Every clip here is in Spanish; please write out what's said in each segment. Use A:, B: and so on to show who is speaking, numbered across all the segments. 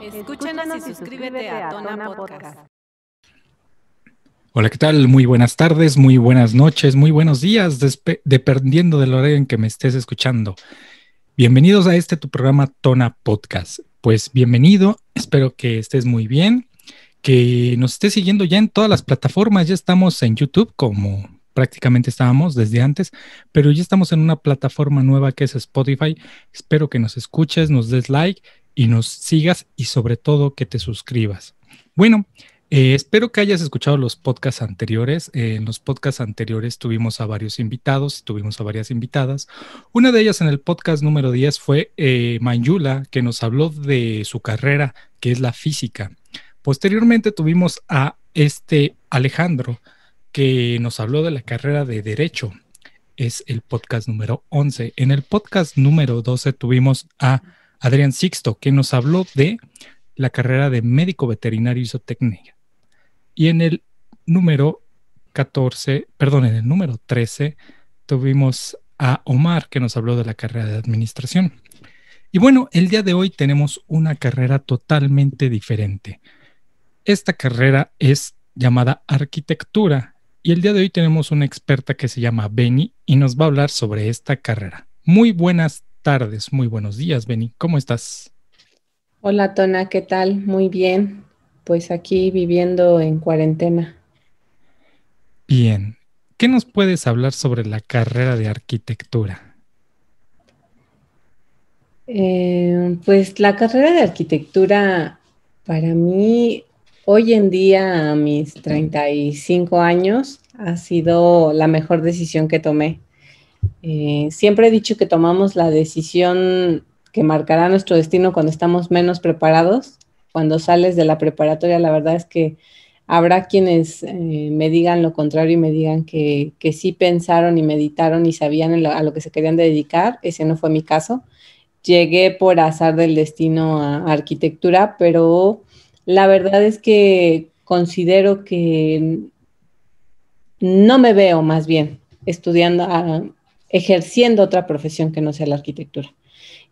A: Escúchanos y suscríbete a Tona Podcast.
B: Hola, ¿qué tal? Muy buenas tardes, muy buenas noches, muy buenos días, dependiendo del horario en que me estés escuchando. Bienvenidos a este tu programa Tona Podcast. Pues bienvenido, espero que estés muy bien, que nos estés siguiendo ya en todas las plataformas, ya estamos en YouTube como prácticamente estábamos desde antes, pero ya estamos en una plataforma nueva que es Spotify. Espero que nos escuches, nos des like y nos sigas y sobre todo que te suscribas. Bueno, eh, espero que hayas escuchado los podcasts anteriores. Eh, en los podcasts anteriores tuvimos a varios invitados, tuvimos a varias invitadas. Una de ellas en el podcast número 10 fue eh, Mayula, que nos habló de su carrera, que es la física. Posteriormente tuvimos a este Alejandro, que nos habló de la carrera de Derecho. Es el podcast número 11. En el podcast número 12 tuvimos a Adrián Sixto, que nos habló de la carrera de médico veterinario y zootecnia. Y en el número 14, perdón, en el número 13, tuvimos a Omar, que nos habló de la carrera de administración. Y bueno, el día de hoy tenemos una carrera totalmente diferente. Esta carrera es llamada arquitectura y el día de hoy tenemos una experta que se llama Beni y nos va a hablar sobre esta carrera. Muy buenas tardes, muy buenos días, Beni. ¿Cómo estás?
C: Hola, Tona, ¿qué tal? Muy bien. Pues aquí viviendo en cuarentena.
B: Bien. ¿Qué nos puedes hablar sobre la carrera de arquitectura?
C: Eh, pues la carrera de arquitectura para mí hoy en día a mis 35 años ha sido la mejor decisión que tomé. Eh, siempre he dicho que tomamos la decisión que marcará nuestro destino cuando estamos menos preparados. Cuando sales de la preparatoria, la verdad es que habrá quienes eh, me digan lo contrario y me digan que, sí pensaron y meditaron y sabían a lo que se querían dedicar. Ese no fue mi caso. Llegué por azar del destino a arquitectura, pero la verdad es que considero que no me veo más bien estudiando, ejerciendo otra profesión que no sea la arquitectura.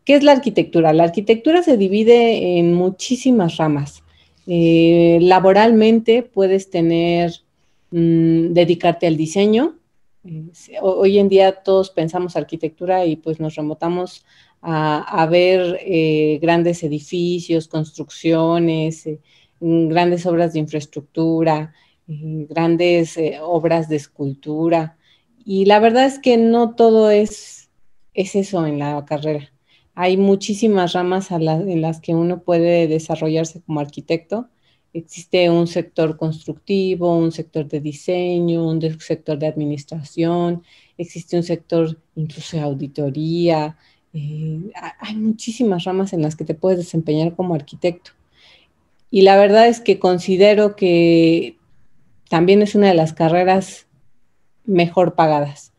C: ¿Qué es la arquitectura? La arquitectura se divide en muchísimas ramas. Eh, laboralmente puedes tener, mm, dedicarte al diseño. hoy en día todos pensamos arquitectura y pues nos remotamos a, ver eh, grandes edificios, construcciones, eh, grandes obras de infraestructura, grandes obras de escultura. Y la verdad es que no todo es, es eso en la carrera. Hay muchísimas ramas en las que uno puede desarrollarse como arquitecto. Existe un sector constructivo, un sector de diseño, un sector de administración, existe un sector incluso de auditoría. Eh, hay muchísimas ramas en las que te puedes desempeñar como arquitecto. Y la verdad es que considero que también es una de las carreras mejor pagadas.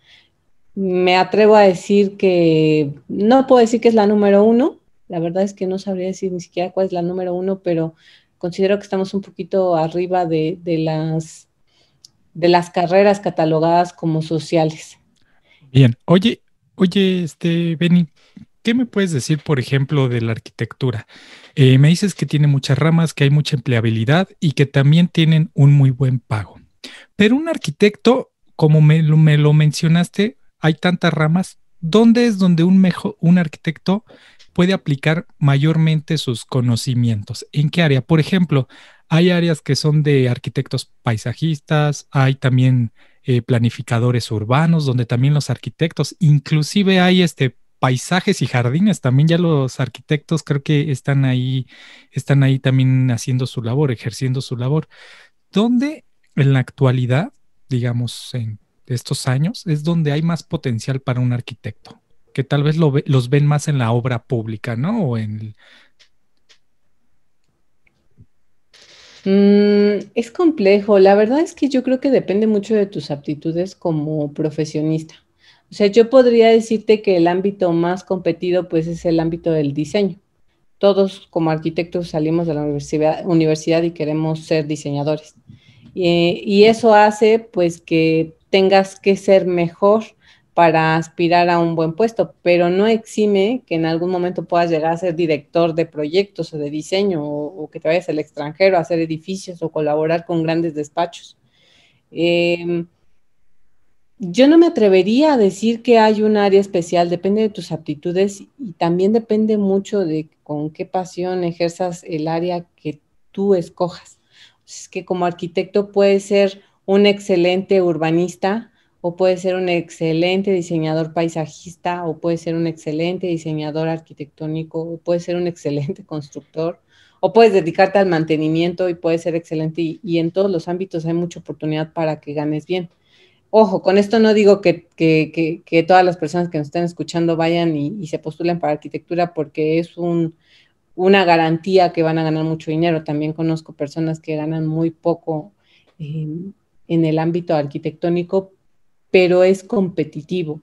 C: Me atrevo a decir que no puedo decir que es la número uno, la verdad es que no sabría decir ni siquiera cuál es la número uno, pero considero que estamos un poquito arriba de, las, de las carreras catalogadas como sociales.
B: Bien, oye, oye, este, Benny, ¿qué me puedes decir, por ejemplo, de la arquitectura? Eh, me dices que tiene muchas ramas, que hay mucha empleabilidad y que también tienen un muy buen pago. Pero un arquitecto como me lo, mencionaste, hay tantas ramas. ¿Dónde es donde un, mejor, un arquitecto puede aplicar mayormente sus conocimientos? ¿En qué área? Por ejemplo, hay áreas que son de arquitectos paisajistas, hay también eh, planificadores urbanos, donde también los arquitectos, inclusive hay este paisajes y jardines, también ya los arquitectos creo que están ahí, están ahí también haciendo su labor, ejerciendo su labor. ¿Dónde en la actualidad digamos, en estos años, es donde hay más potencial para un arquitecto, que tal vez lo los ven más en la obra pública, ¿no? O en...
C: Mm, es complejo. La verdad es que yo creo que depende mucho de tus aptitudes como profesionista. O sea, yo podría decirte que el ámbito más competido pues es el ámbito del diseño. Todos como arquitectos salimos de la universidad, universidad y queremos ser diseñadores. Y, eso hace pues que tengas que ser mejor para aspirar a un buen puesto, pero no exime que en algún momento puedas llegar a ser director de proyectos o de diseño o, que te vayas al extranjero a hacer edificios o colaborar con grandes despachos. Em, yo no me atrevería a decir que hay un área especial, depende de tus aptitudes y también depende mucho de con qué pasión ejerzas el área que tú escojas. Es que como arquitecto puedes ser un excelente urbanista, o puede ser un excelente diseñador paisajista, o puede ser un excelente diseñador arquitectónico, o puede ser un excelente constructor, o puedes dedicarte al mantenimiento y puedes ser excelente y, en todos los ámbitos hay mucha oportunidad para que ganes bien. Ojo, con esto no digo que, todas las personas que nos estén escuchando vayan y, se postulen para arquitectura porque es una garantía que van a ganar mucho dinero. También conozco personas que ganan muy poco en el ámbito arquitectónico pero es competitivo.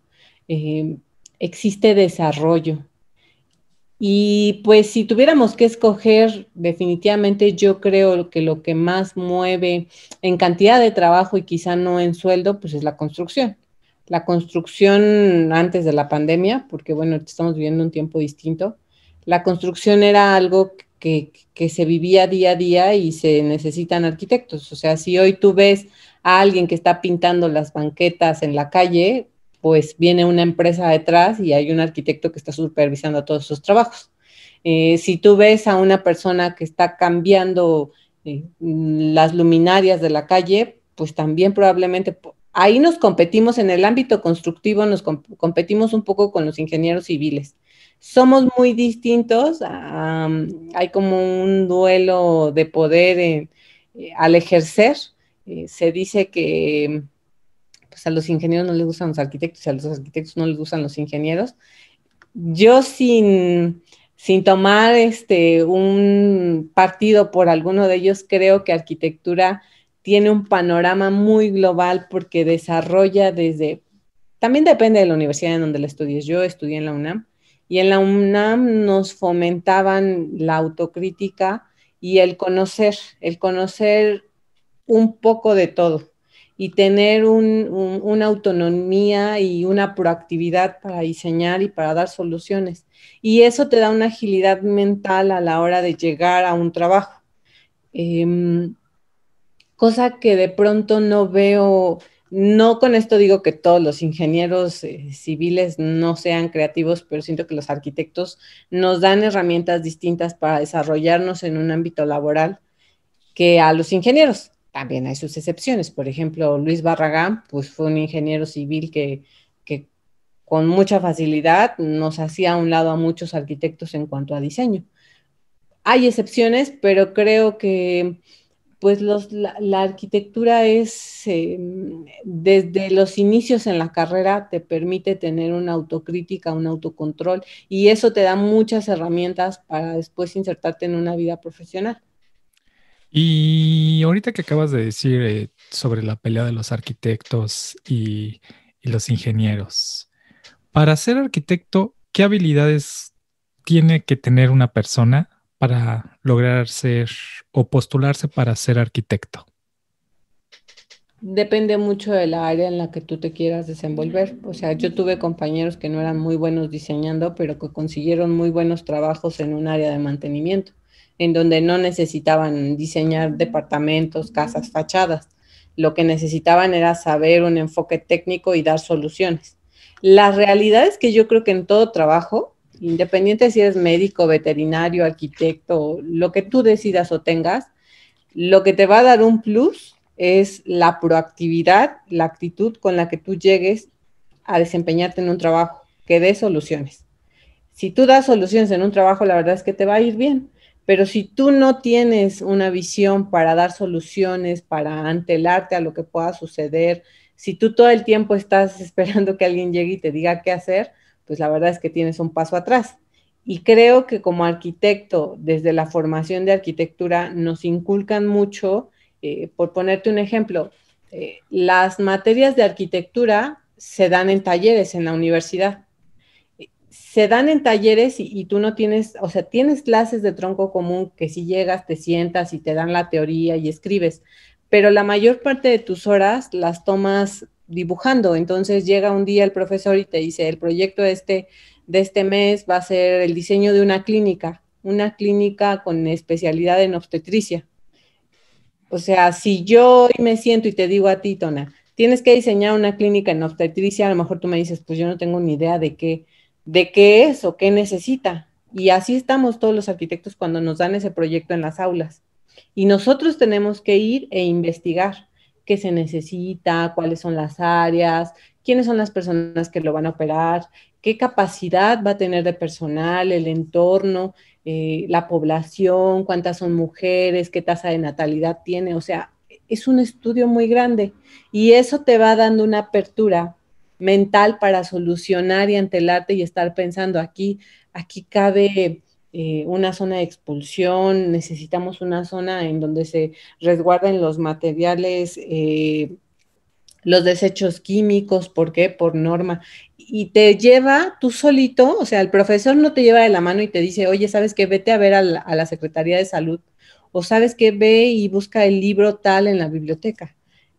C: Eh, existe desarrollo. Y pues si tuviéramos que escoger, definitivamente yo creo que lo que más mueve en cantidad de trabajo y quizá no en sueldo, pues es la construcción. La construcción antes de la pandemia, porque bueno, estamos viviendo un tiempo distinto, la construcción era algo que, se vivía día a día y se necesitan arquitectos. O sea, si hoy tú ves a alguien que está pintando las banquetas en la calle, pues viene una empresa detrás y hay un arquitecto que está supervisando todos esos trabajos. Eh, si tú ves a una persona que está cambiando eh, las luminarias de la calle, pues también probablemente ahí nos competimos en el ámbito constructivo, nos competimos un poco con los ingenieros civiles. Somos muy distintos, hay como un duelo de poder eh, al ejercer eh, se dice que pues, a los ingenieros no les gustan los arquitectos y a los arquitectos no les gustan los ingenieros. Yo sin, sin tomar este, un partido por alguno de ellos, creo que arquitectura tiene un panorama muy global porque desarrolla desde, también depende de la universidad en donde la estudies. Yo estudié en la UNAM y en la UNAM nos fomentaban la autocrítica y el conocer, el conocer un poco de todo y tener una autonomía y una proactividad para diseñar y para dar soluciones. Y eso te da una agilidad mental a la hora de llegar a un trabajo. Em, cosa que de pronto no veo, no con esto digo que todos los ingenieros eh, civiles no sean creativos, pero siento que los arquitectos nos dan herramientas distintas para desarrollarnos en un ámbito laboral que a los ingenieros. También hay sus excepciones. Por ejemplo, Luis Barragán, pues fue un ingeniero civil que, con mucha facilidad nos hacía a un lado a muchos arquitectos en cuanto a diseño. Hay excepciones, pero creo que pues la, arquitectura es, em, desde los inicios en la carrera, te permite tener una autocrítica, un autocontrol, y eso te da muchas herramientas para después insertarte en una vida profesional.
B: Y ahorita que acabas de decir eh, sobre la pelea de los arquitectos y, los ingenieros, para ser arquitecto, ¿qué habilidades tiene que tener una persona para lograr ser o postularse para ser arquitecto?
C: Depende mucho de la área en la que tú te quieras desenvolver. O sea, yo tuve compañeros que no eran muy buenos diseñando, pero que consiguieron muy buenos trabajos en un área de mantenimiento en donde no necesitaban diseñar departamentos, casas, fachadas. Lo que necesitaban era saber un enfoque técnico y dar soluciones. La realidad es que yo creo que en todo trabajo, independiente si eres médico, veterinario, arquitecto, lo que tú decidas o tengas, lo que te va a dar un plus es la proactividad, la actitud con la que tú llegues a desempeñarte en un trabajo, que dé soluciones. Si tú das soluciones en un trabajo, la verdad es que te va a ir bien. Pero si tú no tienes una visión para dar soluciones, para antelarte a lo que pueda suceder, si tú todo el tiempo estás esperando que alguien llegue y te diga qué hacer, pues la verdad es que tienes un paso atrás. Y creo que como arquitecto, desde la formación de arquitectura, nos inculcan mucho, eh, por ponerte un ejemplo, eh, las materias de arquitectura se dan en talleres en la universidad se dan en talleres y, tú no tienes, o sea, tienes clases de tronco común que si llegas, te sientas y te dan la teoría y escribes, pero la mayor parte de tus horas las tomas dibujando. Entonces llega un día el profesor y te dice, el proyecto este, de este mes va a ser el diseño de una clínica, una clínica con especialidad en obstetricia. O sea, si yo hoy me siento y te digo a ti, Tona, tienes que diseñar una clínica en obstetricia, a lo mejor tú me dices, pues yo no tengo ni idea de qué, de qué es o qué necesita. Y así estamos todos los arquitectos cuando nos dan ese proyecto en las aulas. Y nosotros tenemos que ir e investigar qué se necesita, cuáles son las áreas, quiénes son las personas que lo van a operar, qué capacidad va a tener de personal, el entorno, eh, la población, cuántas son mujeres, qué tasa de natalidad tiene. O sea, es un estudio muy grande y eso te va dando una apertura mental para solucionar y antelarte y estar pensando aquí, aquí cabe eh, una zona de expulsión, necesitamos una zona en donde se resguarden los materiales, eh, los desechos químicos, ¿por qué? Por norma. Y te lleva tú solito, o sea, el profesor no te lleva de la mano y te dice, oye, ¿sabes qué? Vete a ver a la, a la Secretaría de Salud o sabes qué? Ve y busca el libro tal en la biblioteca.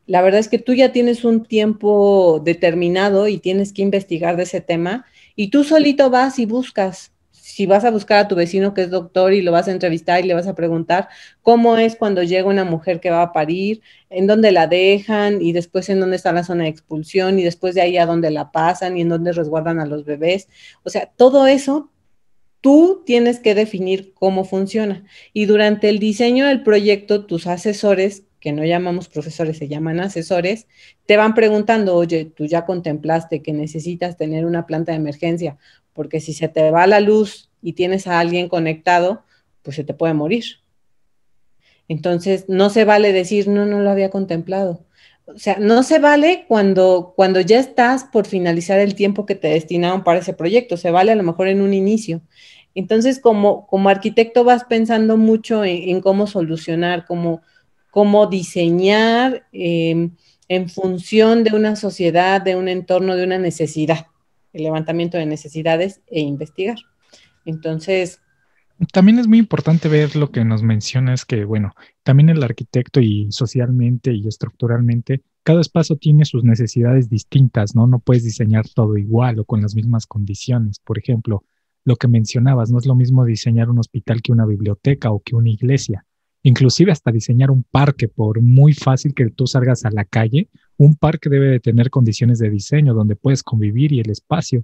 C: La verdad es que tú ya tienes un tiempo determinado y tienes que investigar de ese tema y tú solito vas y buscas si vas a buscar a tu vecino que es doctor y lo vas a entrevistar y le vas a preguntar cómo es cuando llega una mujer que va a parir, en dónde la dejan y después en dónde está la zona de expulsión y después de ahí a dónde la pasan y en dónde resguardan a los bebés. O sea, todo eso tú tienes que definir cómo funciona. Y durante el diseño del proyecto, tus asesores, que no llamamos profesores, se llaman asesores, te van preguntando, oye, tú ya contemplaste que necesitas tener una planta de emergencia, porque si se te va la luz y tienes a alguien conectado, pues se te puede morir. Entonces, no se vale decir, no, no lo había contemplado. O sea, no se vale cuando, cuando ya estás por finalizar el tiempo que te destinaron para ese proyecto, se vale a lo mejor en un inicio. Entonces, como, como arquitecto vas pensando mucho en, cómo solucionar, cómo, cómo diseñar em, en función de una sociedad, de un entorno, de una necesidad, el levantamiento de necesidades e investigar. Entonces...
B: También es muy importante ver lo que nos mencionas, que bueno, también el arquitecto y socialmente y estructuralmente, cada espacio tiene sus necesidades distintas, ¿no? No puedes diseñar todo igual o con las mismas condiciones. Por ejemplo, lo que mencionabas, no es lo mismo diseñar un hospital que una biblioteca o que una iglesia. Inclusive hasta diseñar un parque, por muy fácil que tú salgas a la calle, un parque debe de tener condiciones de diseño donde puedes convivir y el espacio.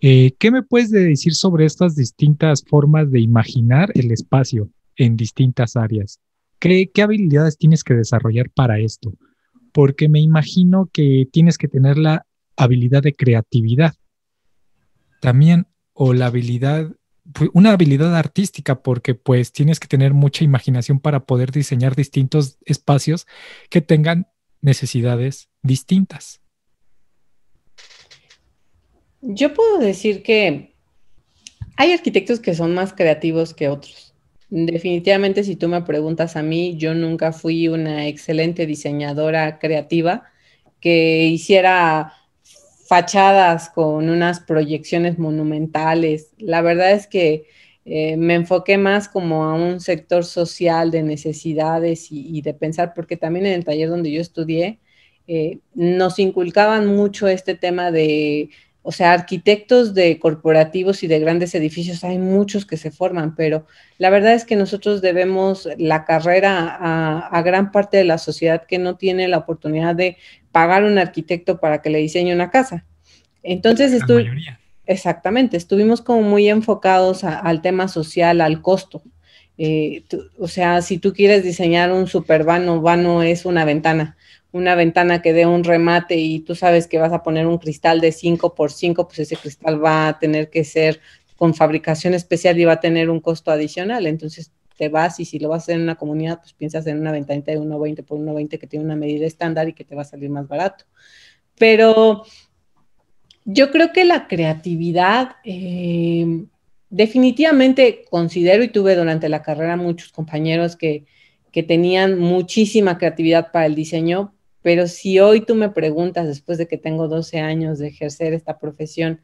B: Eh, ¿Qué me puedes decir sobre estas distintas formas de imaginar el espacio en distintas áreas? ¿Qué, habilidades tienes que desarrollar para esto? Porque me imagino que tienes que tener la habilidad de creatividad también o la habilidad, una habilidad artística, porque pues tienes que tener mucha imaginación para poder diseñar distintos espacios que tengan necesidades distintas.
C: Yo puedo decir que hay arquitectos que son más creativos que otros. Definitivamente, si tú me preguntas a mí, yo nunca fui una excelente diseñadora creativa que hiciera fachadas con unas proyecciones monumentales. La verdad es que eh, me enfoqué más como a un sector social de necesidades y, de pensar, porque también en el taller donde yo estudié, eh, nos inculcaban mucho este tema de o sea, arquitectos de corporativos y de grandes edificios, hay muchos que se forman, pero la verdad es que nosotros debemos la carrera a, gran parte de la sociedad que no tiene la oportunidad de pagar un arquitecto para que le diseñe una casa. Entonces, exactamente, estuvimos como muy enfocados al tema social, al costo. Eh, o sea, si tú quieres diseñar un supervano, vano es una ventana una ventana que dé un remate y tú sabes que vas a poner un cristal de 5 por 5, pues ese cristal va a tener que ser con fabricación especial y va a tener un costo adicional. Entonces te vas y si lo vas a hacer en una comunidad, pues piensas en una ventanita de 1,20 por 1,20 que tiene una medida estándar y que te va a salir más barato. Pero yo creo que la creatividad, eh, definitivamente considero y tuve durante la carrera muchos compañeros que, tenían muchísima creatividad para el diseño, pero si hoy tú me preguntas, después de que tengo 12 años de ejercer esta profesión,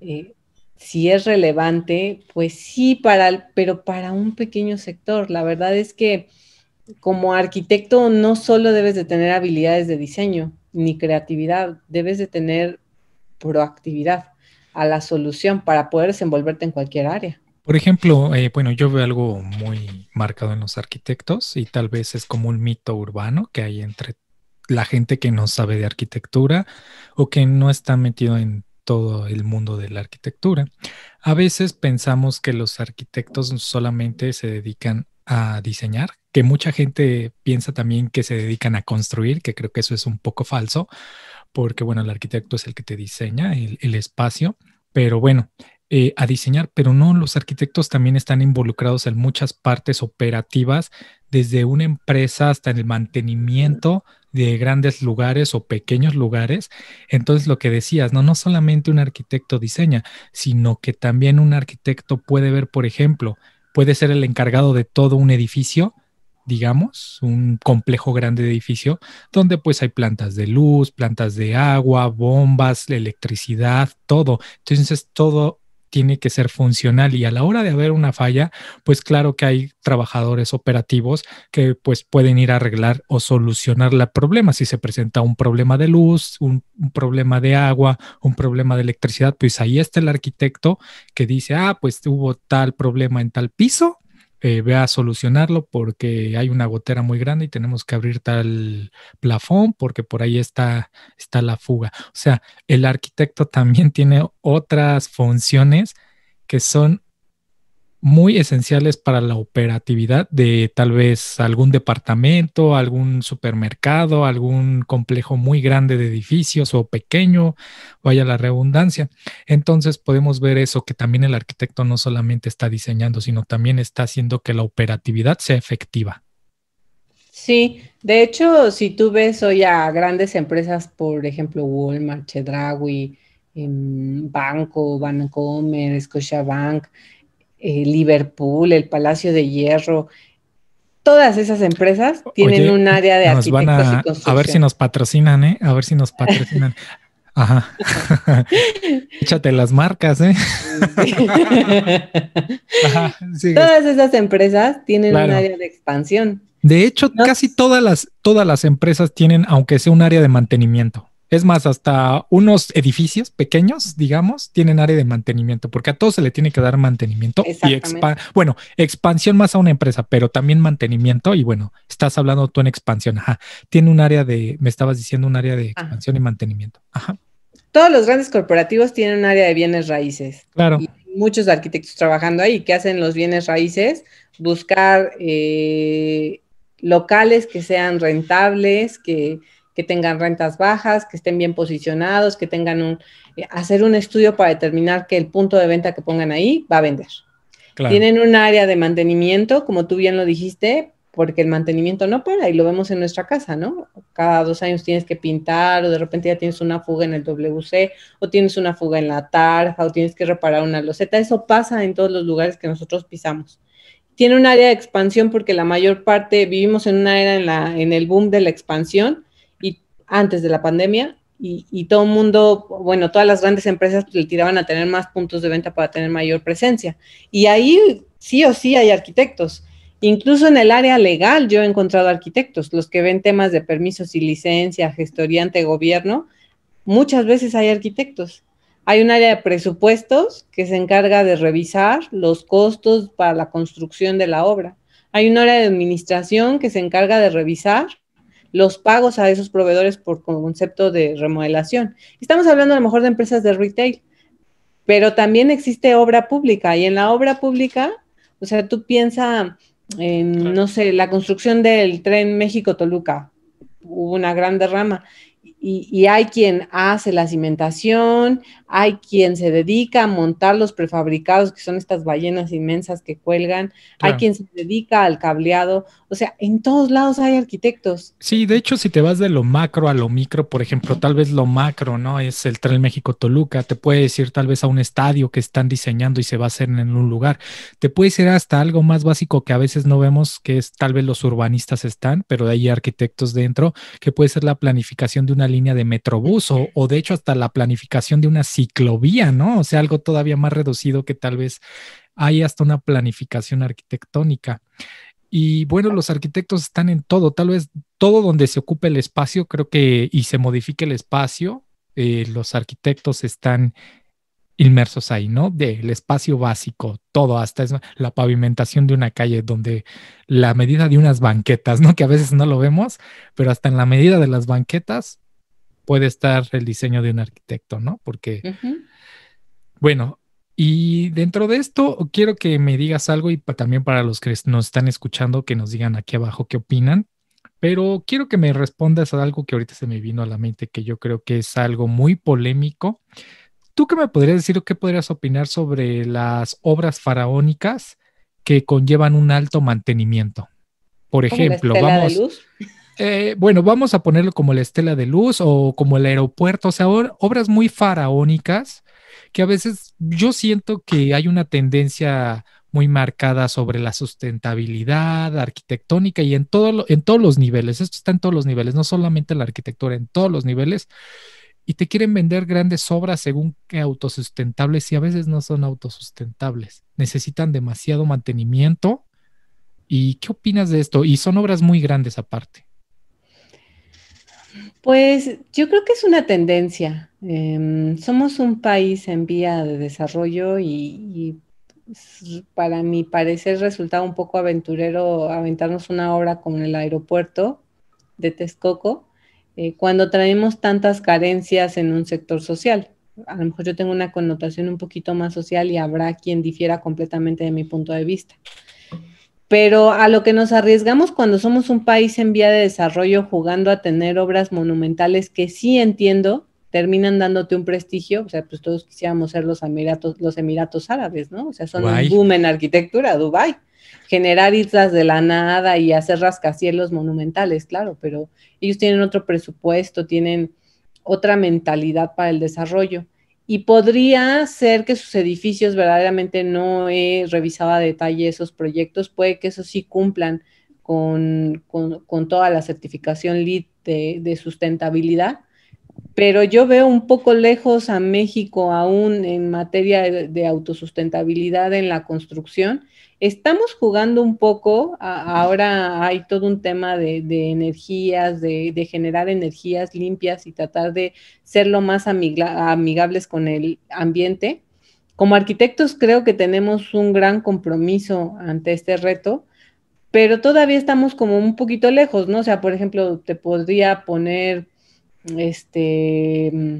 C: eh, si es relevante, pues sí, para, pero para un pequeño sector. La verdad es que como arquitecto no solo debes de tener habilidades de diseño ni creatividad, debes de tener proactividad a la solución para poder desenvolverte en cualquier área.
B: Por ejemplo, eh, bueno, yo veo algo muy marcado en los arquitectos y tal vez es como un mito urbano que hay entre la gente que no sabe de arquitectura o que no está metido en todo el mundo de la arquitectura. A veces pensamos que los arquitectos solamente se dedican a diseñar, que mucha gente piensa también que se dedican a construir, que creo que eso es un poco falso, porque bueno, el arquitecto es el que te diseña el, espacio, pero bueno, eh, a diseñar, pero no, los arquitectos también están involucrados en muchas partes operativas, desde una empresa hasta el mantenimiento de grandes lugares o pequeños lugares. Entonces, lo que decías, no, no solamente un arquitecto diseña, sino que también un arquitecto puede ver, por ejemplo, puede ser el encargado de todo un edificio, digamos, un complejo grande de edificio, donde pues hay plantas de luz, plantas de agua, bombas, electricidad, todo. Entonces, todo tiene que ser funcional y a la hora de haber una falla, pues claro que hay trabajadores operativos que pues pueden ir a arreglar o solucionar el problema. Si se presenta un problema de luz, un, un, problema de agua, un problema de electricidad, pues ahí está el arquitecto que dice, ah, pues hubo tal problema en tal piso, eh, ve a solucionarlo porque hay una gotera muy grande y tenemos que abrir tal plafón porque por ahí está, está la fuga. O sea, el arquitecto también tiene otras funciones que son muy esenciales para la operatividad de tal vez algún departamento, algún supermercado, algún complejo muy grande de edificios o pequeño, vaya la redundancia. Entonces podemos ver eso, que también el arquitecto no solamente está diseñando, sino también está haciendo que la operatividad sea efectiva.
C: Sí, de hecho, si tú ves hoy a grandes empresas, por ejemplo, Walmart, Chedraui, em, Banco, Bancomer, Scotiabank, eh, Liverpool, el Palacio de Hierro, todas esas empresas tienen un área de
B: nos van a, a ver si nos patrocinan, ¿eh? A ver si nos patrocinan. Ajá. Échate las marcas, ¿eh?
C: todas esas empresas tienen un área de expansión.
B: De hecho, casi todas las, todas las empresas tienen, aunque sea un área de mantenimiento. Es más, hasta unos edificios pequeños, digamos, tienen área de mantenimiento, porque a todos se le tiene que dar mantenimiento y bueno, expansión más a una empresa, pero también mantenimiento. Y bueno, estás hablando tú en expansión. Ajá. Tiene un área de, me estabas diciendo un área de expansión y mantenimiento. Ajá.
C: Todos los grandes corporativos tienen un área de bienes raíces.
B: Claro.
C: Y muchos arquitectos trabajando ahí. ¿Qué hacen los bienes raíces? Buscar eh, locales que sean rentables, que que tengan rentas bajas, que estén bien posicionados, que tengan un, eh, hacer un estudio para determinar que el punto de venta que pongan ahí va a vender. Tienen un área de mantenimiento, como tú bien lo dijiste, porque el mantenimiento no para y lo vemos en nuestra casa, ¿no? Cada dos años tienes que pintar o de repente ya tienes una fuga en el WC o tienes una fuga en la tarja o tienes que reparar una loseta. Eso pasa en todos los lugares que nosotros pisamos. Tiene un área de expansión porque la mayor parte vivimos en una era en, la, en el boom de la expansión antes de la pandemia y, todo el mundo, bueno, todas las grandes empresas le tiraban a tener más puntos de venta para tener mayor presencia. Y ahí sí o sí hay arquitectos. Incluso en el área legal yo he encontrado arquitectos, los que ven temas de permisos y licencia, gestoría ante gobierno, muchas veces hay arquitectos. Hay un área de presupuestos que se encarga de revisar los costos para la construcción de la obra. Hay un área de administración que se encarga de revisar los pagos a esos proveedores por concepto de remodelación. Estamos hablando a lo mejor de empresas de retail, pero también existe obra pública y en la obra pública, o sea, tú piensa en, no sé, la construcción del tren México-Toluca, hubo una gran derrama y, hay quien hace la cimentación, hay quien se dedica a montar los prefabricados, que son estas ballenas inmensas que cuelgan, hay quien se dedica al cableado, o sea, en todos lados hay arquitectos.
B: Sí, de hecho, si te vas de lo macro a lo micro, por ejemplo, tal vez lo macro, ¿no? Es el Tren México-Toluca, te puede ir tal vez a un estadio que están diseñando y se va a hacer en un lugar, te puede ir hasta algo más básico que a veces no vemos, que es tal vez los urbanistas están, pero hay arquitectos dentro, que puede ser la planificación de una línea de metrobús o, o, de hecho hasta la planificación de una ciclovía, ¿no? O sea, algo todavía más reducido que tal vez hay hasta una planificación arquitectónica. Y bueno, los arquitectos están en todo, tal vez todo donde se ocupe el espacio, creo que, y se modifique el espacio, eh, los arquitectos están inmersos ahí, ¿no? Del espacio básico, todo, hasta la pavimentación de una calle, donde la medida de unas banquetas, ¿no? Que a veces no lo vemos, pero hasta en la medida de las banquetas puede estar el diseño de un arquitecto, ¿no? Porque, bueno, y dentro de esto quiero que me digas algo y también para los que nos están escuchando, que nos digan aquí abajo qué opinan. Pero quiero que me respondas a algo que ahorita se me vino a la mente, que yo creo que es algo muy polémico ¿Tú qué me podrías decir o qué podrías opinar sobre las obras faraónicas que conllevan un alto mantenimiento? Por ejemplo, vamos. Eh, bueno, vamos a ponerlo como la estela de luz o como el aeropuerto, o sea, obras muy faraónicas que a veces yo siento que hay una tendencia muy marcada sobre la sustentabilidad arquitectónica y en, todo, en todos los niveles. Esto está en todos los niveles, no solamente la arquitectura, en todos los niveles y te quieren vender grandes obras según que autosustentables y a veces no son autosustentables. Necesitan demasiado mantenimiento. ¿Y qué opinas de esto? Y son obras muy grandes aparte.
C: Pues yo creo que es una tendencia. Em, somos un país en vía de desarrollo y, para mi parecer resulta un poco aventurero aventarnos una obra como el aeropuerto de Texcoco eh, cuando traemos tantas carencias en un sector social. A lo mejor yo tengo una connotación un poquito más social y habrá quien difiera completamente de mi punto de vista. Pero a lo que nos arriesgamos cuando somos un país en vía de desarrollo jugando a tener obras monumentales que sí entiendo, terminan dándote un prestigio, o sea, pues todos quisiéramos ser los Emiratos, los Emiratos Árabes, ¿no? O sea, son un boom en arquitectura, Dubai generar islas de la nada y hacer rascacielos monumentales, claro, pero ellos tienen otro presupuesto, tienen otra mentalidad para el desarrollo. Y podría ser que sus edificios verdaderamente no he revisado a detalle esos proyectos, puede que eso sí cumplan con, toda la certificación LEED de, sustentabilidad, pero yo veo un poco lejos a México aún en materia de autosustentabilidad en la construcción Estamos jugando un poco, ahora hay todo un tema de, energías, de, generar energías limpias y tratar de ser lo más amigables con el ambiente. Como arquitectos creo que tenemos un gran compromiso ante este reto, pero todavía estamos como un poquito lejos, ¿no? O sea, por ejemplo, te podría poner, este, mm,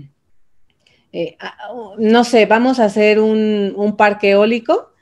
C: eh, no sé, vamos a hacer un parque eólico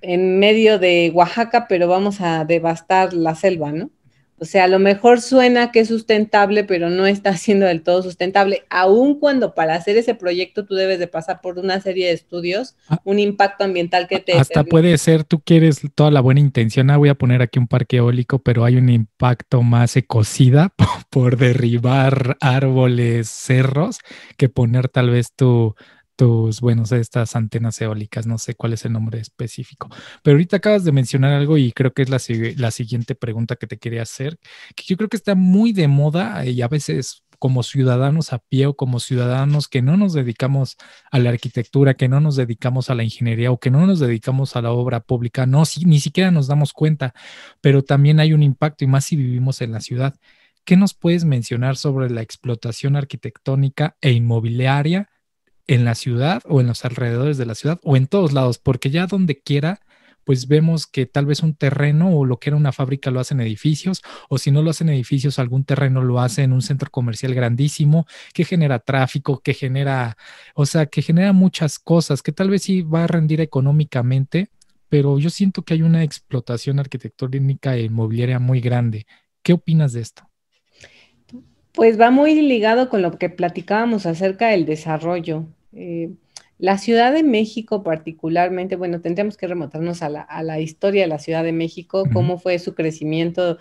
C: en medio de Oaxaca, pero vamos a devastar la selva, ¿no? O sea, a lo mejor suena que es sustentable, pero no está siendo del todo sustentable, aun cuando para hacer ese proyecto tú debes de pasar por una serie de estudios, ah. un impacto ambiental que te...
B: Hasta puede ser, tú quieres toda la buena intención, ah, voy a poner aquí un parque eólico, pero hay un impacto más ecocida por derribar árboles, cerros, que poner tal vez tu tus, bueno, estas antenas eólicas, no sé cuál es el nombre específico. Pero ahorita acabas de mencionar algo y creo que es la, la siguiente pregunta que te quería hacer, que yo creo que está muy de moda y a veces como ciudadanos a pie o como ciudadanos que no nos dedicamos a la arquitectura, que no nos dedicamos a la ingeniería o que no nos dedicamos a la obra pública, no, si, ni siquiera nos damos cuenta, pero también hay un impacto y más si vivimos en la ciudad. ¿Qué nos puedes mencionar sobre la explotación arquitectónica e inmobiliaria en la ciudad o en los alrededores de la ciudad o en todos lados, porque ya donde quiera, pues vemos que tal vez un terreno o lo que era una fábrica lo hacen edificios, o si no lo hacen edificios, algún terreno lo hace en un centro comercial grandísimo que genera tráfico, que genera, o sea, que genera muchas cosas que tal vez sí va a rendir económicamente, pero yo siento que hay una explotación arquitectónica e inmobiliaria muy grande. ¿Qué opinas de esto?
C: Pues va muy ligado con lo que platicábamos acerca del desarrollo. Eh, la Ciudad de México particularmente, bueno, tendríamos que remontarnos a la, historia de la Ciudad de México, cómo fue su crecimiento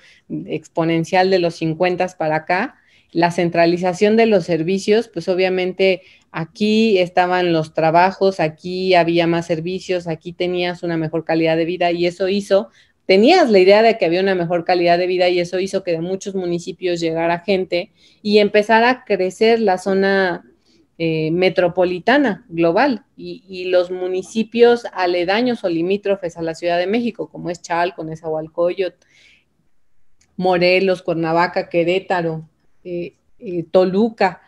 C: exponencial de los 50 para acá, la centralización de los servicios, pues obviamente aquí estaban los trabajos, aquí había más servicios, aquí tenías una mejor calidad de vida y eso hizo, tenías la idea de que había una mejor calidad de vida y eso hizo que de muchos municipios llegara gente y empezara a crecer la zona eh, metropolitana global y, los municipios aledaños o limítrofes a la Ciudad de México, como es Chalco, Nezahualcóyotl, Morelos, Cuernavaca, Querétaro, eh, eh, Toluca,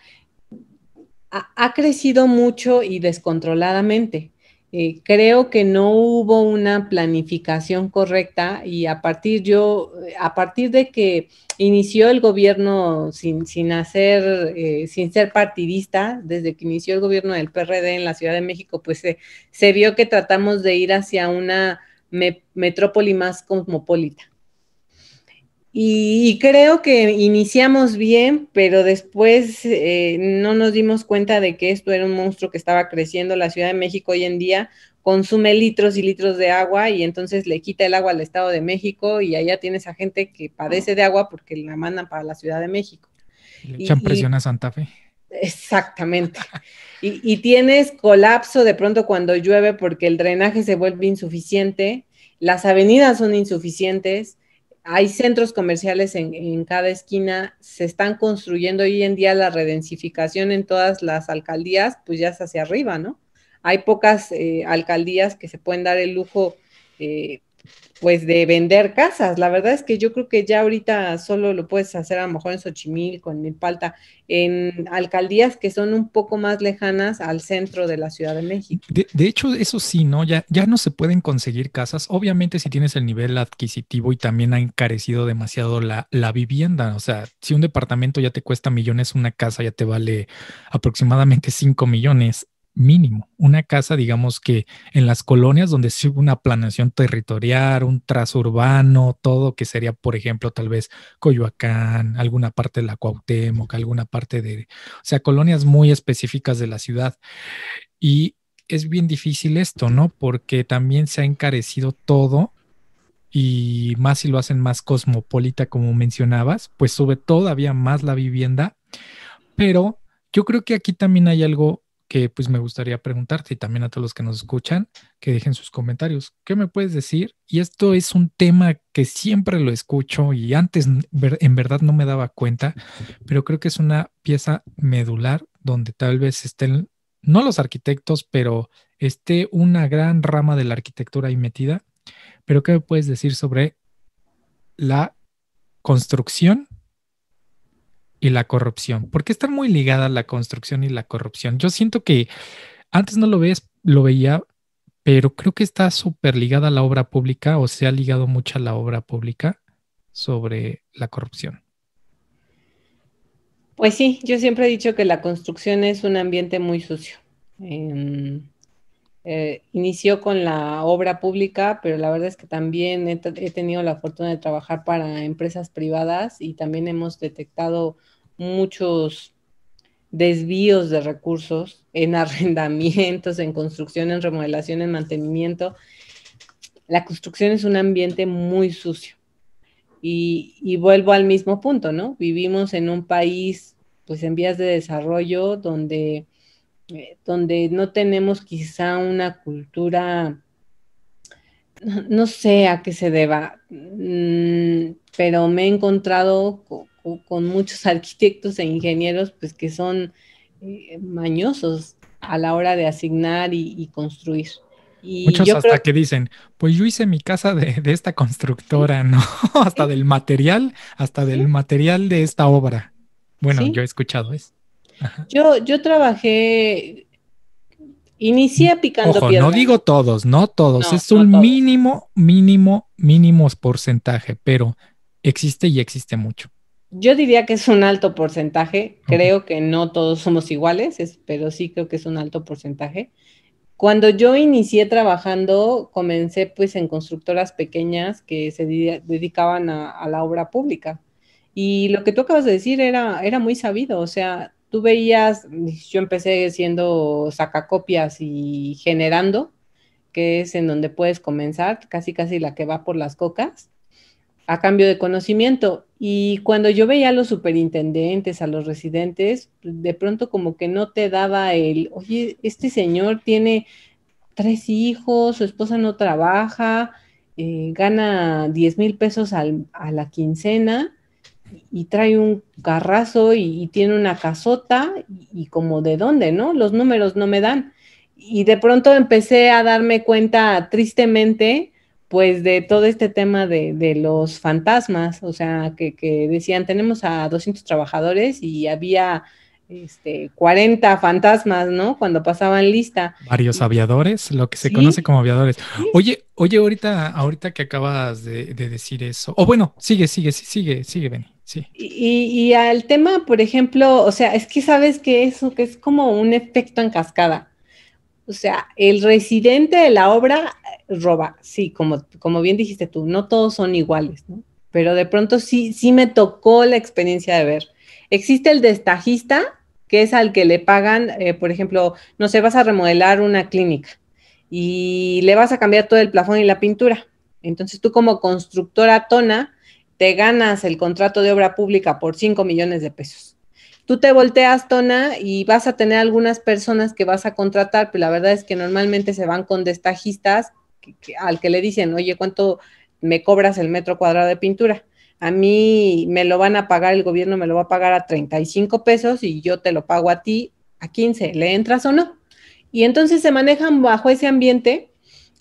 C: ha, crecido mucho y descontroladamente. Eh, creo que no hubo una planificación correcta y a partir yo, a partir de que inició el gobierno sin, sin hacer, sin ser partidista, desde que inició el gobierno del PRD en la Ciudad de México, pues se vio que tratamos de ir hacia una metrópoli más cosmopolita. Y, creo que iniciamos bien, pero después eh, no nos dimos cuenta de que esto era un monstruo que estaba creciendo. La Ciudad de México hoy en día consume litros y litros de agua y entonces le quita el agua al Estado de México y allá tienes a gente que padece de agua porque la mandan para la Ciudad de México.
B: Le echan presión a Santa Fe.
C: Exactamente. Y, tienes colapso de pronto cuando llueve porque el drenaje se vuelve insuficiente, las avenidas son insuficientes, hay centros comerciales en, cada esquina, se están construyendo hoy en día la redensificación en todas las alcaldías, pues ya es hacia arriba, ¿no? Hay pocas eh, alcaldías que se pueden dar el lujo eh, pues de vender casas. La verdad es que yo creo que ya ahorita solo lo puedes hacer a lo mejor en Xochimilco, en Milpalta, en alcaldías que son un poco más lejanas al centro de la Ciudad de México.
B: De, hecho, eso sí, ¿no? Ya, ya no se pueden conseguir casas. Obviamente si tienes el nivel adquisitivo y también ha encarecido demasiado la, la vivienda. O sea, si un departamento ya te cuesta millones, una casa ya te vale aproximadamente 5 millones mínimo. Una casa, digamos que en las colonias donde se hubo una planeación territorial, un trazo urbano, todo que sería, por ejemplo, tal vez Coyoacán, alguna parte de la Cuauhtémoc, alguna parte de, o sea, colonias muy específicas de la ciudad. Y es bien difícil esto, ¿no? Porque también se ha encarecido todo y más si lo hacen más cosmopolita, como mencionabas, pues sube todavía más la vivienda. Pero yo creo que aquí también hay algo que pues me gustaría preguntarte y también a todos los que nos escuchan que dejen sus comentarios. ¿Qué me puedes decir? Y esto es un tema que siempre lo escucho y antes en verdad no me daba cuenta, pero creo que es una pieza medular donde tal vez estén, no los arquitectos, pero esté una gran rama de la arquitectura ahí metida. Pero ¿qué me puedes decir sobre la construcción y la corrupción? Porque están muy ligadas la construcción y la corrupción. Yo siento que antes no lo ves, lo veía, pero creo que está súper ligada a la obra pública o se ha ligado mucho a la obra pública sobre la corrupción.
C: Pues sí, yo siempre he dicho que la construcción es un ambiente muy sucio. Em, eh, inició con la obra pública, pero la verdad es que también he, tenido la fortuna de trabajar para empresas privadas y también hemos detectado muchos desvíos de recursos en arrendamientos, en construcción, en remodelación, en mantenimiento. La construcción es un ambiente muy sucio. Y, y, vuelvo al mismo punto, ¿no? Vivimos en un país, pues en vías de desarrollo, donde eh, donde no tenemos quizá una cultura, no, sé a qué se deba, mm, pero me he encontrado con, muchos arquitectos e ingenieros pues que son eh, mañosos a la hora de asignar y, construir.
B: Y Muchos hasta que dicen, pues yo hice mi casa de, esta constructora, ¿no? hasta del material, hasta del material de esta obra. Bueno, yo he escuchado eso.
C: Yo, yo trabajé, inicié picando
B: Ojo, No digo todos, no todos, es un mínimo, mínimo, mínimo porcentaje, pero existe y existe mucho.
C: Yo diría que es un alto porcentaje, creo que no todos somos iguales, pero sí creo que es un alto porcentaje. Cuando yo inicié trabajando, comencé pues en constructoras pequeñas que se dedicaban a, a, la obra pública. Y lo que tú acabas de decir era, era muy sabido, o sea, tú veías, yo empecé siendo sacacopias y generando, que es en donde puedes comenzar, casi casi la que va por las cocas, a cambio de conocimiento. Y cuando yo veía a los superintendentes, a los residentes, de pronto como que no te daba el, oye, este señor tiene tres hijos, su esposa no trabaja, eh, gana 10 mil pesos a la quincena y trae un carrazo y, tiene una casota y, como de dónde, ¿no? Los números no me dan. Y de pronto empecé a darme cuenta tristemente pues de todo este tema de, los fantasmas, o sea, que, decían, tenemos a 200 trabajadores y había este, 40 fantasmas, ¿no? Cuando pasaban lista.
B: Varios aviadores, lo que se conoce como aviadores. Oye, oye, ahorita, ahorita que acabas de, decir eso, o bueno, sigue, sigue, sigue, sigue, Benny.
C: Y, al tema, por ejemplo, o sea, es que sabes que eso que es como un efecto en cascada. O sea, el residente de la obra roba, sí, como, como bien dijiste tú, no todos son iguales, ¿no? Pero de pronto sí, sí me tocó la experiencia de ver. Existe el destajista, que es al que le pagan, eh, por ejemplo, no sé, vas a remodelar una clínica y le vas a cambiar todo el plafón y la pintura. Entonces tú como constructora tona, te ganas el contrato de obra pública por 5 millones de pesos. Tú te volteas, Tona, y vas a tener algunas personas que vas a contratar, pero la verdad es que normalmente se van con destajistas al que le dicen, oye, ¿cuánto me cobras el metro cuadrado de pintura? A mí me lo van a pagar, el gobierno me lo va a pagar a 35 pesos y yo te lo pago a ti a 15, ¿le entras o no? Y entonces se manejan bajo ese ambiente.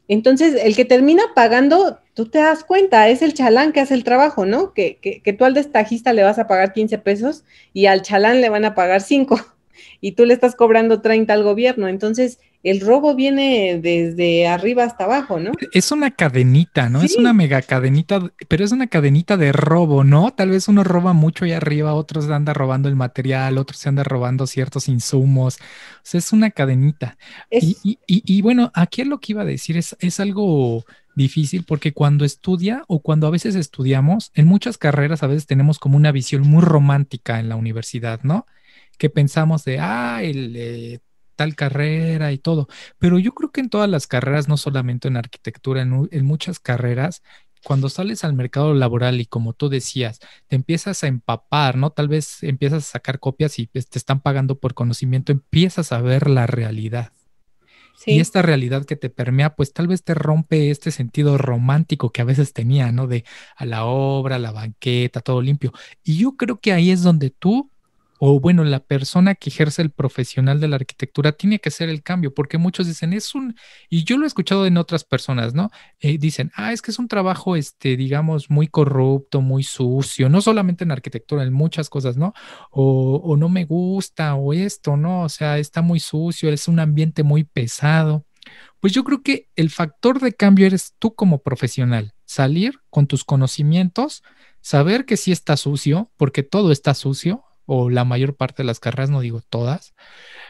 C: Entonces, el que termina pagando, tú te das cuenta, es el chalán que hace el trabajo, ¿no? Que, que, que tú al destajista le vas a pagar 15 pesos y al chalán le van a pagar 5 y tú le estás cobrando 30 al gobierno. Entonces, el robo viene desde arriba hasta abajo, ¿no?
B: Es una cadenita, ¿no? Es una mega cadenita, pero es una cadenita de robo, ¿no? Tal vez uno roba mucho ahí arriba, otros anda robando el material, otros se anda robando ciertos insumos. O sea, es una cadenita. Y, bueno, aquí lo que iba a decir es, es algo difícil porque cuando estudia o cuando a veces estudiamos, en muchas carreras a veces tenemos como una visión muy romántica en la universidad, ¿no? Que pensamos de, ah, el... Eh, tal carrera y todo. Pero yo creo que en todas las carreras, no solamente en arquitectura, en, muchas carreras, cuando sales al mercado laboral y como tú decías, te empiezas a empapar, ¿no? Tal vez empiezas a sacar copias y pues, te están pagando por conocimiento, empiezas a ver la realidad. Y esta realidad que te permea, pues tal vez te rompe este sentido romántico que a veces tenía, ¿no? De a la obra, la banqueta, todo limpio. Y yo creo que ahí es donde tú o bueno, la persona que ejerce el profesional de la arquitectura tiene que hacer el cambio, porque muchos dicen, es un, y yo lo he escuchado en otras personas, ¿no? Eh, dicen, ah, es que es un trabajo, este, digamos, muy corrupto, muy sucio, no solamente en arquitectura, en muchas cosas, ¿no? O, o no me gusta, o esto, ¿no? O sea, está muy sucio, es un ambiente muy pesado. Pues yo creo que el factor de cambio eres tú como profesional, salir con tus conocimientos, saber que sí está sucio, porque todo está sucio, o la mayor parte de las carreras, no digo todas,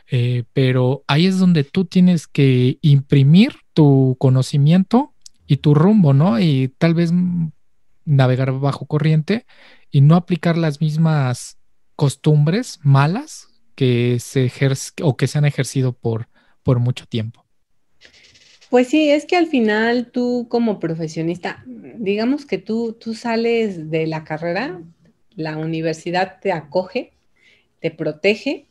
B: eh, pero ahí es donde tú tienes que imprimir tu conocimiento y tu rumbo, ¿no? Y tal vez navegar bajo corriente y no aplicar las mismas costumbres malas que se ejerce o que se han ejercido por, por mucho tiempo.
C: Pues sí, es que al final tú como profesionista, digamos que tú, tú sales de la carrera la universidad te acoge, te protege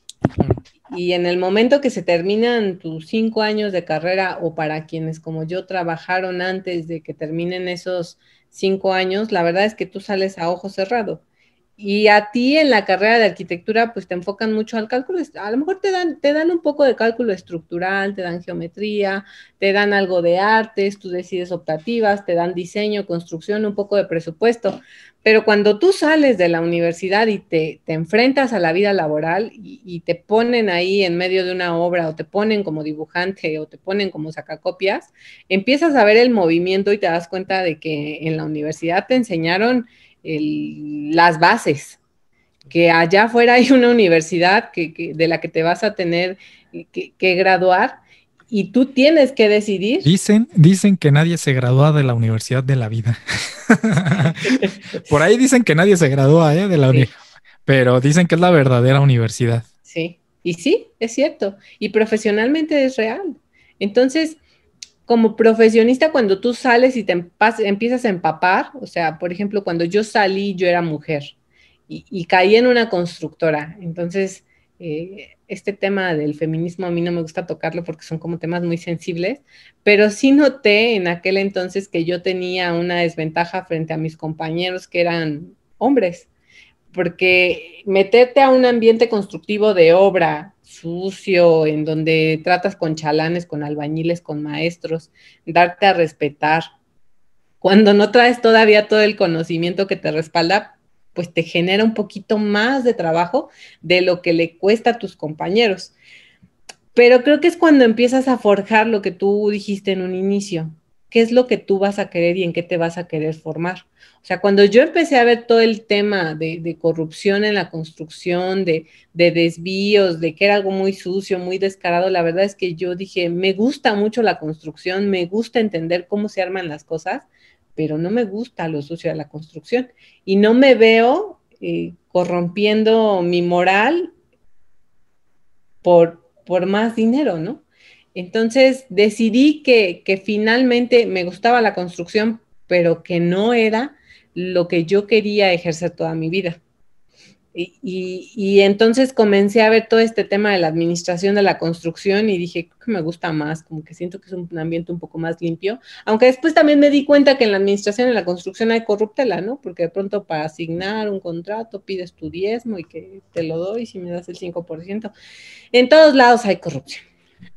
C: y en el momento que se terminan tus cinco años de carrera o para quienes como yo trabajaron antes de que terminen esos cinco años, la verdad es que tú sales a ojo cerrado. Y a ti en la carrera de arquitectura, pues te enfocan mucho al cálculo. A lo mejor te dan, te dan un poco de cálculo estructural, te dan geometría, te dan algo de artes, tú decides optativas, te dan diseño, construcción, un poco de presupuesto. Pero cuando tú sales de la universidad y te, enfrentas a la vida laboral y, te ponen ahí en medio de una obra o te ponen como dibujante o te ponen como sacacopias, empiezas a ver el movimiento y te das cuenta de que en la universidad te enseñaron las bases, que allá afuera hay una universidad que, de la que te vas a tener que, graduar y tú tienes que decidir.
B: Dicen, dicen que nadie se gradúa de la universidad de la vida. Por ahí dicen que nadie se gradúa ¿eh? de la universidad, pero dicen que es la verdadera universidad.
C: Sí, y sí, es cierto. Y profesionalmente es real. Entonces, como profesionista, cuando tú sales y te empiezas a empapar, o sea, por ejemplo, cuando yo salí, yo era mujer y, caí en una constructora. Entonces, eh, este tema del feminismo a mí no me gusta tocarlo porque son como temas muy sensibles, pero sí noté en aquel entonces que yo tenía una desventaja frente a mis compañeros que eran hombres, porque meterte a un ambiente constructivo de obra sucio, en donde tratas con chalanes, con albañiles, con maestros, darte a respetar, cuando no traes todavía todo el conocimiento que te respalda, pues te genera un poquito más de trabajo de lo que le cuesta a tus compañeros. Pero creo que es cuando empiezas a forjar lo que tú dijiste en un inicio, qué es lo que tú vas a querer y en qué te vas a querer formar. O sea, cuando yo empecé a ver todo el tema de, corrupción en la construcción, de, de, desvíos, de que era algo muy sucio, muy descarado, la verdad es que yo dije, me gusta mucho la construcción, me gusta entender cómo se arman las cosas, pero no me gusta lo sucio de la construcción y no me veo eh, corrompiendo mi moral por, por más dinero, ¿no? Entonces decidí que, que finalmente me gustaba la construcción, pero que no era lo que yo quería ejercer toda mi vida. Y, entonces comencé a ver todo este tema de la administración de la construcción y dije que me gusta más, como que siento que es un ambiente un poco más limpio, aunque después también me di cuenta que en la administración de la construcción hay corruptela, ¿no? Porque de pronto para asignar un contrato pides tu diezmo y que te lo doy si me das el 5%. En todos lados hay corrupción.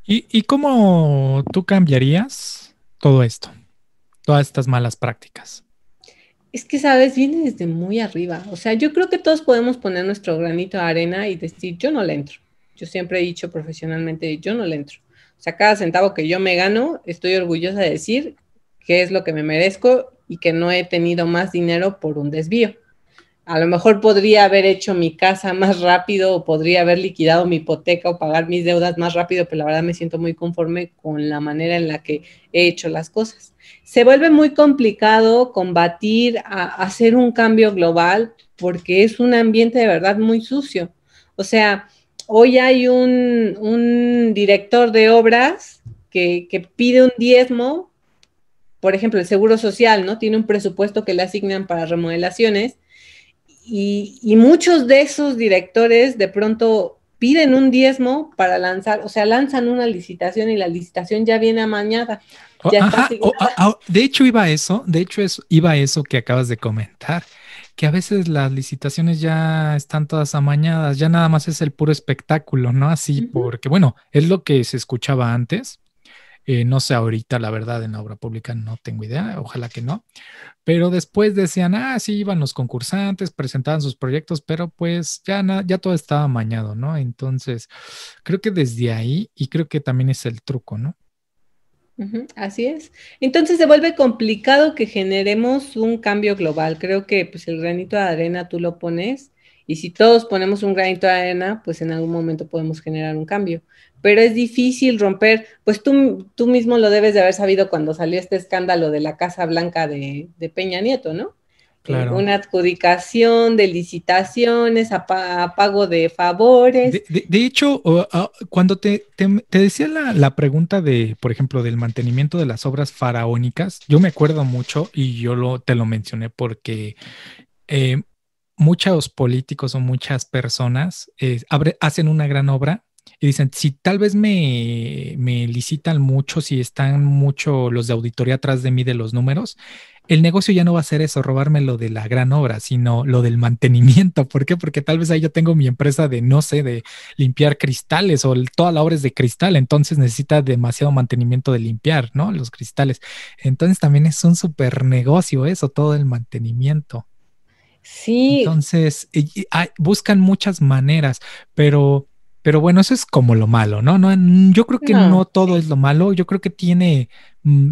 B: ¿Y, y cómo tú cambiarías todo esto, todas estas malas prácticas?
C: Es que, sabes, viene desde muy arriba. O sea, yo creo que todos podemos poner nuestro granito de arena y decir, yo no le entro. Yo siempre he dicho profesionalmente, yo no le entro. O sea, cada centavo que yo me gano, estoy orgullosa de decir que es lo que me merezco y que no he tenido más dinero por un desvío a lo mejor podría haber hecho mi casa más rápido o podría haber liquidado mi hipoteca o pagar mis deudas más rápido, pero la verdad me siento muy conforme con la manera en la que he hecho las cosas. Se vuelve muy complicado combatir a, hacer un cambio global porque es un ambiente de verdad muy sucio. O sea, hoy hay un, director de obras que, que pide un diezmo por ejemplo, el Seguro Social, ¿no? Tiene un presupuesto que le asignan para remodelaciones y, muchos de esos directores de pronto piden un diezmo para lanzar, o sea, lanzan una licitación y la licitación ya viene amañada.
B: de hecho, iba a eso, de hecho, es, iba a eso que acabas de comentar, que a veces las licitaciones ya están todas amañadas, ya nada más es el puro espectáculo, ¿no? Así, porque bueno, es lo que se escuchaba antes, eh, no sé ahorita, la verdad, en la obra pública no tengo idea, ojalá que no. Pero después decían, ah, sí, iban los concursantes, presentaban sus proyectos, pero pues ya, ya todo estaba mañado, ¿no? Entonces, creo que desde ahí, y creo que también es el truco, ¿no?
C: así es. Entonces se vuelve complicado que generemos un cambio global. Creo que pues el granito de arena tú lo pones y si todos ponemos un granito de arena, pues en algún momento podemos generar un cambio pero es difícil romper, pues tú, tú mismo lo debes de haber sabido cuando salió este escándalo de la Casa Blanca de, Peña Nieto, ¿no? Claro. Una adjudicación de licitaciones, pago de favores.
B: De, hecho, ah, cuando te, decía la, pregunta de, por ejemplo, del mantenimiento de las obras faraónicas, yo me acuerdo mucho y yo lo, te lo mencioné porque eh, muchos políticos o muchas personas eh, hacen una gran obra y dicen, si tal vez me, me licitan mucho, si están mucho los de auditoría atrás de mí de los números, el negocio ya no va a ser eso, robarme lo de la gran obra, sino lo del mantenimiento. ¿Por qué? Porque tal vez ahí yo tengo mi empresa de, no sé, de limpiar cristales o toda la obra es de cristal, entonces necesita demasiado mantenimiento de limpiar, ¿no? Los cristales. Entonces también es un super negocio eso, todo el mantenimiento.
C: Sí.
B: Entonces, buscan muchas maneras, pero pero bueno, eso es como lo malo, ¿no? no yo creo que no, todo es lo malo. Yo creo que tiene mm,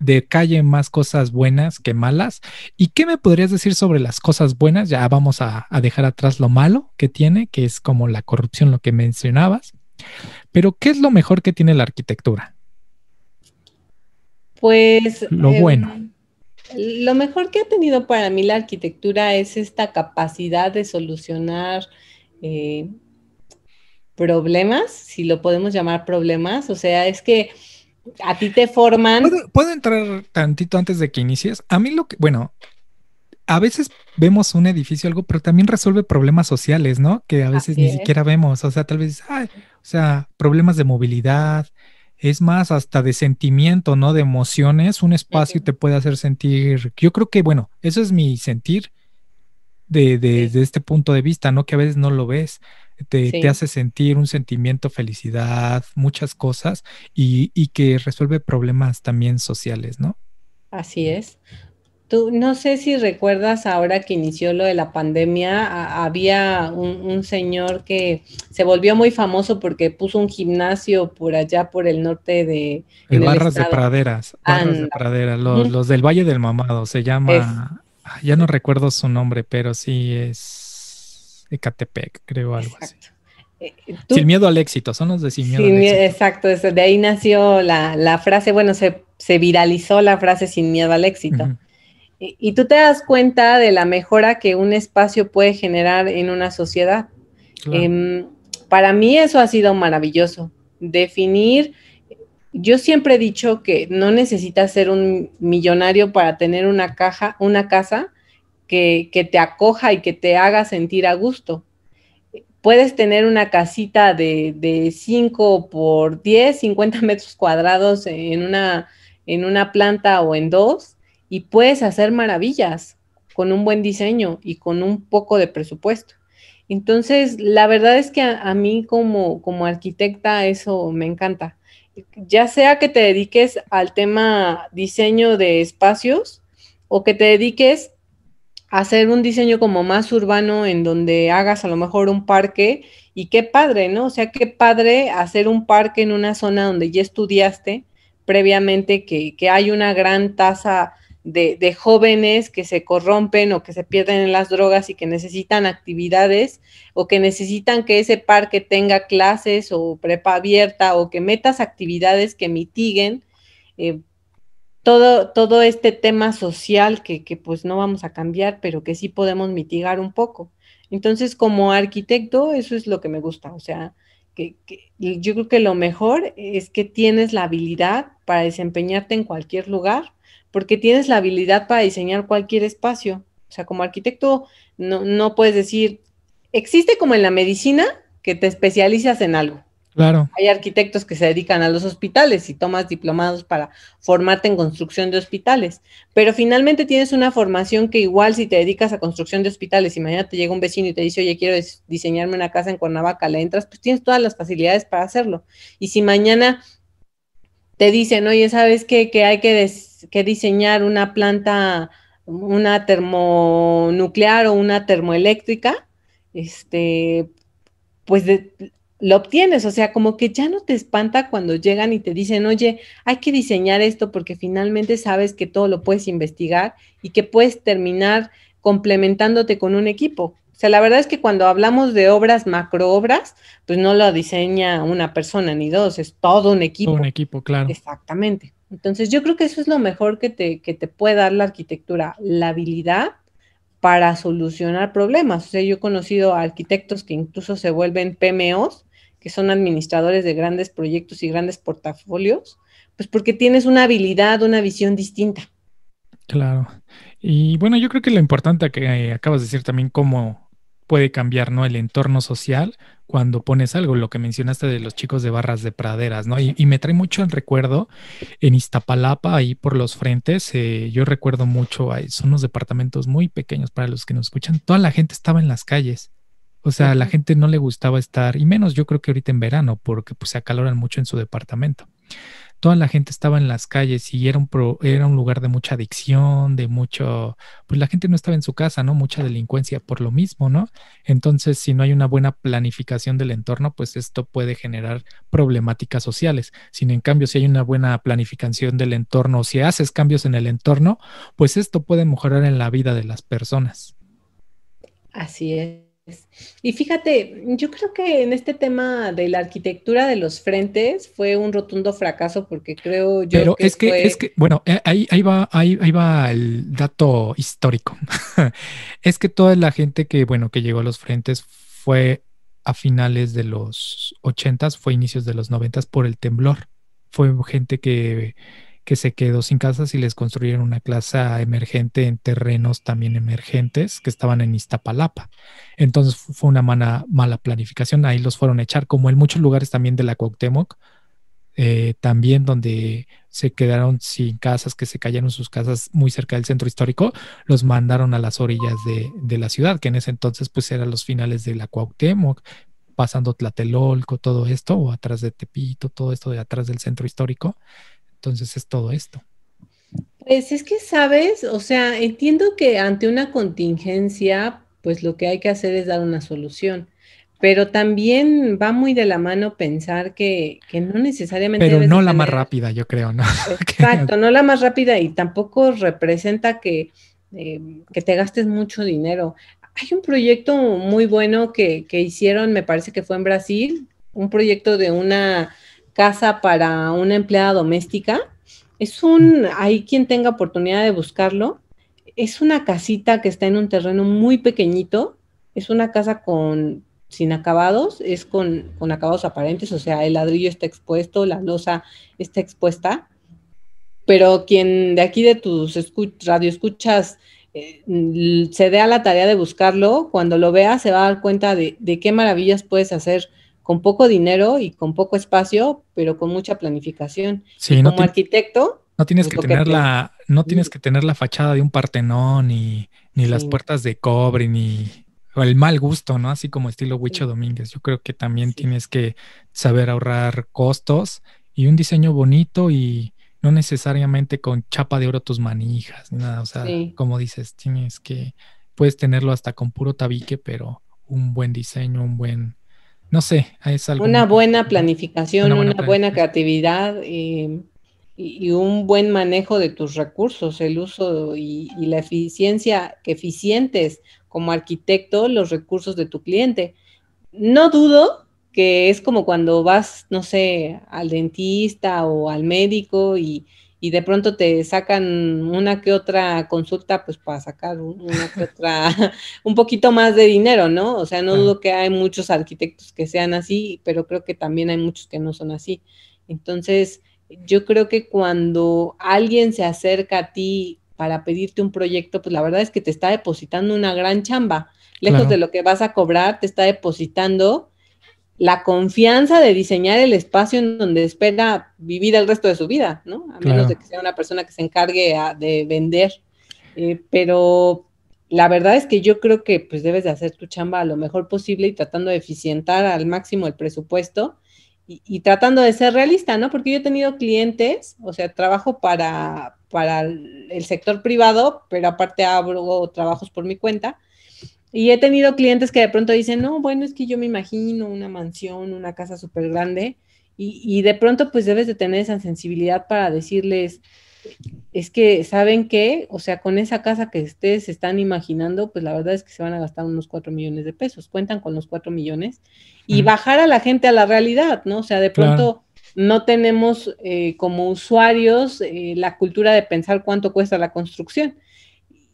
B: de calle más cosas buenas que malas. ¿Y qué me podrías decir sobre las cosas buenas? Ya vamos a, dejar atrás lo malo que tiene, que es como la corrupción, lo que mencionabas. Pero, ¿qué es lo mejor que tiene la arquitectura?
C: Pues...
B: Lo em, bueno.
C: Lo mejor que ha tenido para mí la arquitectura es esta capacidad de solucionar eh, problemas, si lo podemos llamar problemas, o sea, es que a ti te forman.
B: ¿Puedo, entrar tantito antes de que inicies? A mí lo que, bueno, a veces vemos un edificio algo, pero también resuelve problemas sociales, ¿no? Que a veces ni siquiera vemos, o sea, tal vez, o sea, problemas de movilidad, es más hasta de sentimiento, ¿no? De emociones, un espacio te puede hacer sentir, yo creo que, bueno, eso es mi sentir de, de este punto de vista, ¿no? Que a veces no lo ves te, hace sentir un sentimiento, felicidad, muchas cosas y, que resuelve problemas también sociales, ¿no?
C: Así es. Tú, no sé si recuerdas ahora que inició lo de la pandemia, había un, señor que se volvió muy famoso porque puso un gimnasio por allá por el norte de...
B: barras de praderas, barras de praderas, los, del Valle del Mamado, se llama, ya no recuerdo su nombre, pero sí es Ecatepec, creo algo así. Eh, sin miedo al éxito, son los de sin miedo al éxito.
C: Exacto, de ahí nació la, frase, bueno, se, viralizó la frase sin miedo al éxito. y, tú te das cuenta de la mejora que un espacio puede generar en una sociedad. Em, para mí eso ha sido maravilloso. Definir, yo siempre he dicho que no necesitas ser un millonario para tener una caja, una casa que, te acoja y que te haga sentir a gusto puedes tener una casita de, 5 por 10, 50 metros cuadrados en una, en una planta o en dos y puedes hacer maravillas con un buen diseño y con un poco de presupuesto. Entonces, la verdad es que a, mí como, como arquitecta eso me encanta. Ya sea que te dediques al tema diseño de espacios o que te dediques hacer un diseño como más urbano en donde hagas a lo mejor un parque y qué padre, ¿no? O sea, qué padre hacer un parque en una zona donde ya estudiaste previamente que, hay una gran tasa de, de, jóvenes que se corrompen o que se pierden en las drogas y que necesitan actividades o que necesitan que ese parque tenga clases o prepa abierta o que metas actividades que mitiguen eh, todo, todo este tema social que, pues no vamos a cambiar, pero que sí podemos mitigar un poco. Entonces, como arquitecto, eso es lo que me gusta. O sea, que, yo creo que lo mejor es que tienes la habilidad para desempeñarte en cualquier lugar, porque tienes la habilidad para diseñar cualquier espacio. O sea, como arquitecto, no, no puedes decir, existe como en la medicina que te especializas en algo.
B: Claro.
C: Hay arquitectos que se dedican a los hospitales y tomas diplomados para formarte en construcción de hospitales, pero finalmente tienes una formación que igual si te dedicas a construcción de hospitales y mañana te llega un vecino y te dice, oye, quiero diseñarme una casa en Cuernavaca, le entras, pues tienes todas las facilidades para hacerlo. Y si mañana te dicen, oye, ¿sabes qué? Que hay que, que diseñar una planta, una termonuclear o una termoeléctrica, este, pues lo obtienes, o sea, como que ya no te espanta cuando llegan y te dicen, oye, hay que diseñar esto porque finalmente sabes que todo lo puedes investigar y que puedes terminar complementándote con un equipo. O sea, la verdad es que cuando hablamos de obras, macroobras, pues no lo diseña una persona ni dos, es todo un equipo.
B: Todo un equipo, claro.
C: Exactamente. Entonces, yo creo que eso es lo mejor que te, que te puede dar la arquitectura, la habilidad para solucionar problemas. O sea, yo he conocido arquitectos que incluso se vuelven PMOs que son administradores de grandes proyectos y grandes portafolios, pues porque tienes una habilidad, una visión distinta.
B: Claro. Y bueno, yo creo que lo importante que acabas de decir también, cómo puede cambiar, ¿no? El entorno social cuando pones algo, lo que mencionaste de los chicos de barras de praderas, ¿no? Y, me trae mucho el recuerdo en Iztapalapa, ahí por los frentes, eh, yo recuerdo mucho, son unos departamentos muy pequeños para los que nos escuchan, toda la gente estaba en las calles o sea, la gente no le gustaba estar, y menos yo creo que ahorita en verano, porque pues se acaloran mucho en su departamento. Toda la gente estaba en las calles y era un, era un lugar de mucha adicción, de mucho, pues la gente no estaba en su casa, ¿no? Mucha delincuencia por lo mismo, ¿no? Entonces, si no hay una buena planificación del entorno, pues esto puede generar problemáticas sociales. Sin en cambio, si hay una buena planificación del entorno, si haces cambios en el entorno, pues esto puede mejorar en la vida de las personas.
C: Así es. Y fíjate, yo creo que en este tema de la arquitectura de los frentes fue un rotundo fracaso porque creo yo.
B: Pero es que, es que, bueno, eh, ahí, ahí va, ahí, ahí va el dato histórico. es que toda la gente que, bueno, que llegó a los frentes fue a finales de los ochentas, fue inicios de los noventas por el temblor. Fue gente que que se quedó sin casas y les construyeron una casa emergente en terrenos también emergentes que estaban en Iztapalapa. Entonces fue una mala planificación, ahí los fueron a echar, como en muchos lugares también de la Cuauhtémoc, eh, también donde se quedaron sin casas, que se cayeron sus casas muy cerca del centro histórico, los mandaron a las orillas de, la ciudad, que en ese entonces pues eran los finales de la Cuauhtémoc, pasando Tlatelolco, todo esto, o atrás de Tepito, todo esto de atrás del centro histórico. Entonces es todo esto.
C: Pues es que, ¿sabes? O sea, entiendo que ante una contingencia, pues lo que hay que hacer es dar una solución. Pero también va muy de la mano pensar que, no necesariamente.
B: Pero no la más rápida, yo creo, ¿no?
C: Exacto, no la más rápida y tampoco representa que, eh, que te gastes mucho dinero. Hay un proyecto muy bueno que, que hicieron, me parece que fue en Brasil, un proyecto de una casa para una empleada doméstica. Es un, hay quien tenga oportunidad de buscarlo. Es una casita que está en un terreno muy pequeñito. Es una casa con sin acabados, es con, acabados aparentes, o sea, el ladrillo está expuesto, la losa está expuesta, pero quien de aquí de tus radio escuchas eh, se dé a la tarea de buscarlo, cuando lo vea se va a dar cuenta de, qué maravillas puedes hacer con poco dinero y con poco espacio, pero con mucha planificación. Como arquitecto.
B: No tienes que tener la, no tienes que tener la fachada de un partenón, ni, ni las puertas de cobre, ni, el mal gusto, ¿no? Así como estilo Huicho Domínguez. Yo creo que también tienes que saber ahorrar costos y un diseño bonito y no necesariamente con chapa de oro tus manijas, nada. O sea, como dices, tienes que, puedes tenerlo hasta con puro tabique, pero un buen diseño, un buen, no sé, es algo.
C: Una buena planificación, una buena, creatividad. Eh, y, un buen manejo de tus recursos, el uso y, y, la eficiencia, que eficientes como arquitecto los recursos de tu cliente. No dudo que es como cuando vas, no sé, al dentista o al médico y, de pronto te sacan una que otra consulta, pues para sacar una que otra, un poquito más de dinero, ¿no? O sea, no dudo que hay muchos arquitectos que sean así, pero creo que también hay muchos que no son así. Entonces, yo creo que cuando alguien se acerca a ti para pedirte un proyecto, pues la verdad es que te está depositando una gran chamba. Lejos de lo que vas a cobrar, te está depositando la confianza de diseñar el espacio en donde espera vivir el resto de su vida, ¿no? A menos de que sea una persona que se encargue de vender. Eh, pero la verdad es que yo creo que pues debes de hacer tu chamba lo mejor posible y tratando de eficientar al máximo el presupuesto y, tratando de ser realista, ¿no? Porque yo he tenido clientes, o sea, trabajo para, para el sector privado, pero aparte hago trabajos por mi cuenta. Y he tenido clientes que de pronto dicen, no, bueno, es que yo me imagino una mansión, una casa súper grande, y, y, de pronto pues debes de tener esa sensibilidad para decirles, es que, ¿saben qué? O sea, con esa casa que ustedes están imaginando, pues la verdad es que se van a gastar unos 4 millones de pesos, cuentan con los 4 millones, y bajar a la gente a la realidad, ¿no? O sea, de pronto no tenemos eh, como usuarios eh, la cultura de pensar cuánto cuesta la construcción.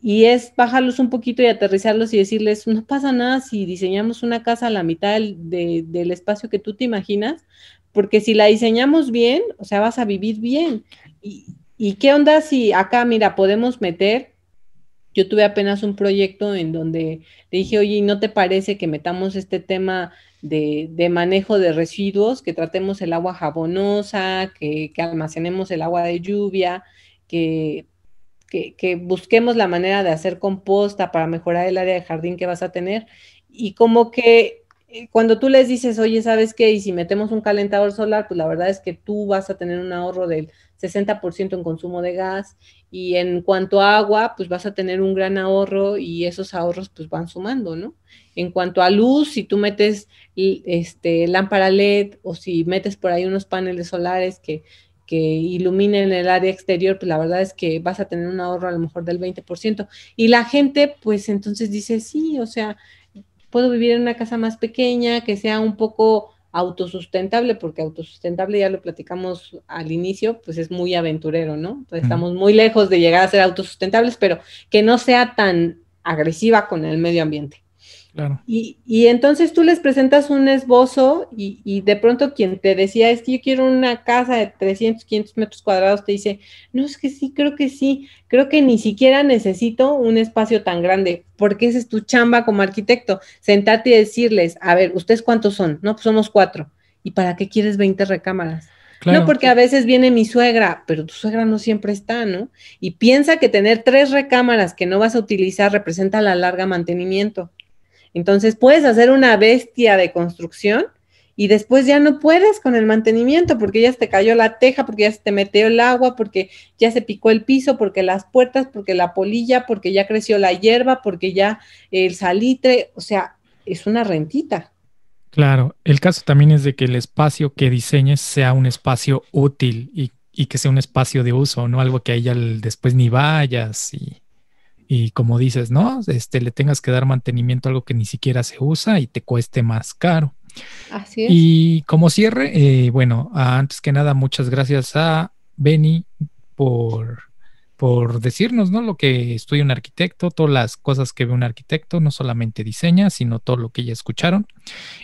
C: Y es bajarlos un poquito y aterrizarlos y decirles, no pasa nada si diseñamos una casa a la mitad del, del espacio que tú te imaginas, porque si la diseñamos bien, o sea, vas a vivir bien. Y, ¿Y qué onda si acá, mira, podemos meter? Yo tuve apenas un proyecto en donde le dije, oye, ¿no te parece que metamos este tema de, manejo de residuos, que tratemos el agua jabonosa, que, almacenemos el agua de lluvia, que, que, busquemos la manera de hacer composta para mejorar el área de jardín que vas a tener? Y como que eh, cuando tú les dices, oye, ¿sabes qué? Y si metemos un calentador solar, pues la verdad es que tú vas a tener un ahorro del 60% en consumo de gas y en cuanto a agua, pues vas a tener un gran ahorro y esos ahorros pues van sumando, ¿no? En cuanto a luz, si tú metes este, lámpara LED o si metes por ahí unos paneles solares que, que iluminen el área exterior, pues la verdad es que vas a tener un ahorro a lo mejor del 20%. Y la gente, pues entonces dice, sí, o sea, puedo vivir en una casa más pequeña, que sea un poco autosustentable, porque autosustentable ya lo platicamos al inicio, pues es muy aventurero, ¿no? Entonces estamos muy lejos de llegar a ser autosustentables, pero que no sea tan agresiva con el medio ambiente. Y, entonces tú les presentas un esbozo y, de pronto quien te decía es que yo quiero una casa de 300, 500 metros cuadrados, te dice, no, es que sí, creo que sí, creo que ni siquiera necesito un espacio tan grande, porque esa es tu chamba como arquitecto, sentarte y decirles, a ver, ¿ustedes cuántos son? No, pues somos cuatro. ¿Y para qué quieres 20 recámaras? No, porque a veces viene mi suegra, pero tu suegra no siempre está, ¿no? Y piensa que tener tres recámaras que no vas a utilizar representa la larga mantenimiento. Entonces puedes hacer una bestia de construcción y después ya no puedes con el mantenimiento porque ya se te cayó la teja, porque ya se te metió el agua, porque ya se picó el piso, porque las puertas, porque la polilla, porque ya creció la hierba, porque ya el salitre, o sea, es una rentita.
B: Claro, el caso también es de que el espacio que diseñes sea un espacio útil y, que sea un espacio de uso, no algo que a ella después ni vayas y, y como dices, ¿no? Este, le tengas que dar mantenimiento a algo que ni siquiera se usa y te cueste más caro.
C: Así es.
B: Y como cierre, eh, bueno, antes que nada, muchas gracias a Benny por, por decirnos, ¿no? Lo que estudia un arquitecto, todas las cosas que ve un arquitecto, no solamente diseña, sino todo lo que ya escucharon.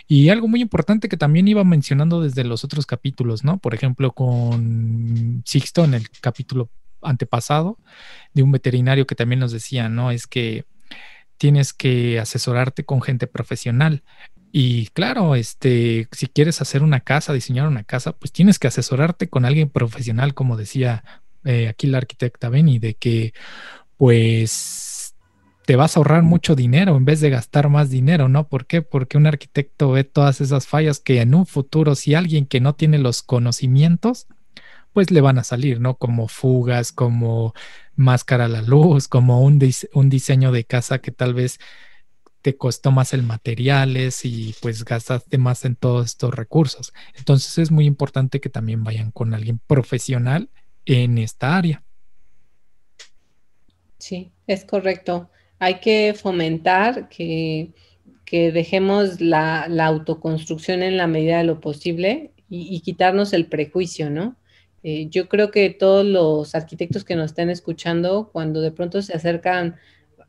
B: Y algo muy importante que también iba mencionando desde los otros capítulos, ¿no? Por ejemplo, con Sixto en el capítulo antepasado de un veterinario que también nos decía, ¿no? Es que tienes que asesorarte con gente profesional. Y claro, este, si quieres hacer una casa, diseñar una casa, pues tienes que asesorarte con alguien profesional, como decía eh, aquí la arquitecta Benny, de que pues te vas a ahorrar mucho dinero en vez de gastar más dinero, ¿no? ¿Por qué? Porque un arquitecto ve todas esas fallas que en un futuro, si alguien que no tiene los conocimientos, pues le van a salir, ¿no? Como fugas, como máscara a la luz, como un, un diseño de casa que tal vez te costó más el materiales y pues gastaste más en todos estos recursos. Entonces es muy importante que también vayan con alguien profesional en esta área.
C: Sí, es correcto. Hay que fomentar que, que dejemos la, autoconstrucción en la medida de lo posible y, quitarnos el prejuicio, ¿no? Eh, yo creo que todos los arquitectos que nos estén escuchando, cuando de pronto se acercan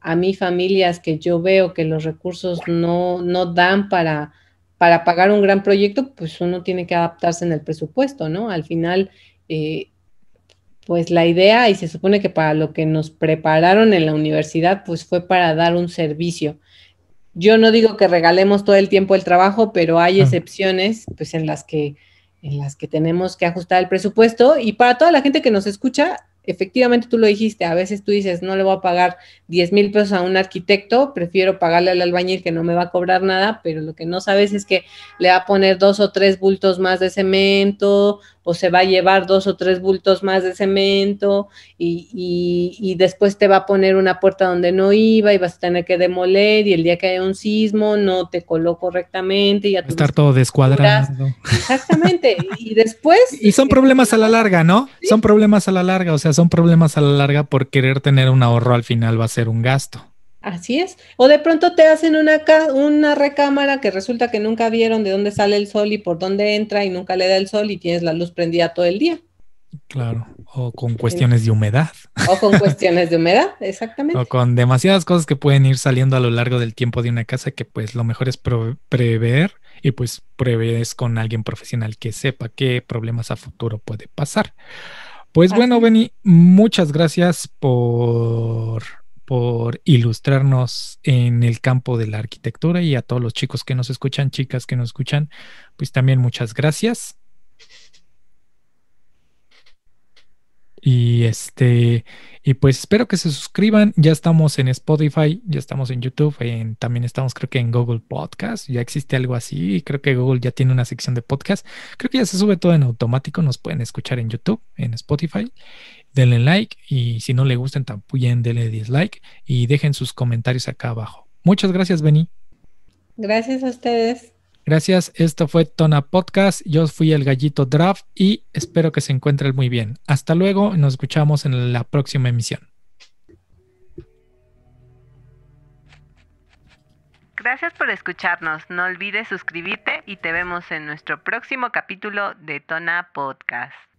C: a mí familias que yo veo que los recursos no, no dan para, para pagar un gran proyecto, pues uno tiene que adaptarse en el presupuesto, ¿no? Al final, eh, pues la idea, y se supone que para lo que nos prepararon en la universidad, pues fue para dar un servicio. Yo no digo que regalemos todo el tiempo el trabajo, pero hay excepciones, pues en las que en las que tenemos que ajustar el presupuesto y para toda la gente que nos escucha, efectivamente tú lo dijiste, a veces tú dices, no le voy a pagar 10 mil pesos a un arquitecto, prefiero pagarle al albañil que no me va a cobrar nada, pero lo que no sabes es que le va a poner dos o tres bultos más de cemento o se va a llevar dos o tres bultos más de cemento y, después te va a poner una puerta donde no iba y vas a tener que demoler y el día que haya un sismo no te coló correctamente. Y
B: Estar todo descuadrado.
C: Exactamente. y después...
B: Y son problemas a la larga, ¿no? Son problemas a la larga, o sea, son problemas a la larga por querer tener un ahorro al final va a ser un gasto.
C: Así es. O de pronto te hacen una, una recámara que resulta que nunca vieron de dónde sale el sol y por dónde entra y nunca le da el sol y tienes la luz prendida todo el día.
B: Claro, o con cuestiones de humedad.
C: O con cuestiones de humedad, exactamente.
B: O con demasiadas cosas que pueden ir saliendo a lo largo del tiempo de una casa que pues lo mejor es prever y pues prevés con alguien profesional que sepa qué problemas a futuro puede pasar. Pues bueno, Benny, muchas gracias por por ilustrarnos en el campo de la arquitectura y a todos los chicos que nos escuchan, chicas que nos escuchan, pues también muchas gracias. Y este, y pues espero que se suscriban. Ya estamos en Spotify, ya estamos en YouTube, también estamos creo que en Google Podcast. Ya existe algo así. Creo que Google ya tiene una sección de podcast. Creo que ya se sube todo en automático. Nos pueden escuchar en YouTube, en Spotify denle like y si no le gustan también denle dislike y dejen sus comentarios acá abajo. Muchas gracias, Beni.
C: Gracias a ustedes.
B: Gracias, esto fue Tona Podcast. Yo fui el gallito Draft y espero que se encuentren muy bien. Hasta luego, nos escuchamos en la próxima emisión.
A: Gracias por escucharnos. No olvides suscribirte y te vemos en nuestro próximo capítulo de Tona Podcast.